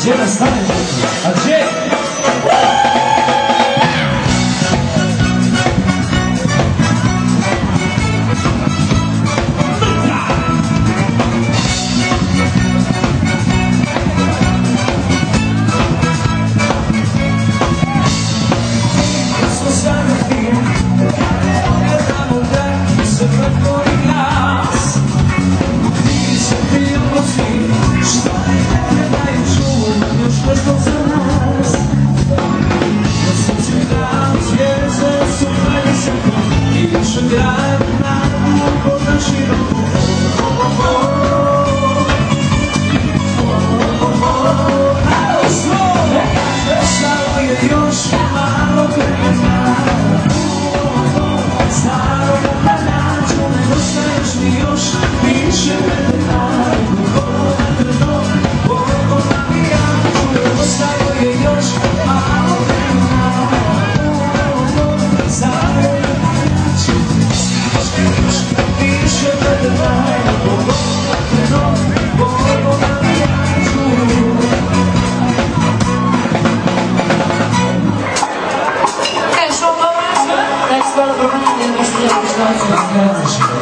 Где настанет? А где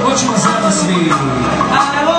Hoćemo sada svi. Ajmo!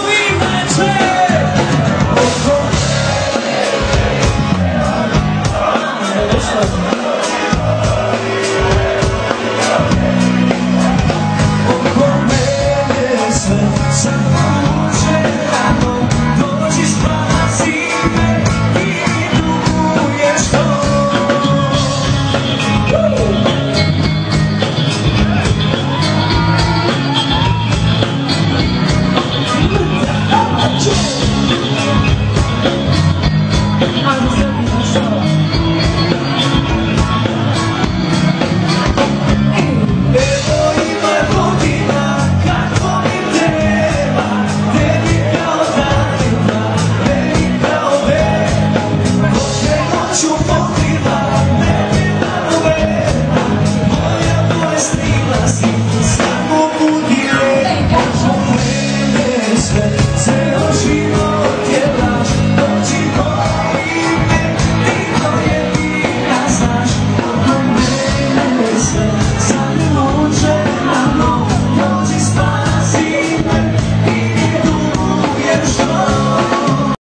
你说了。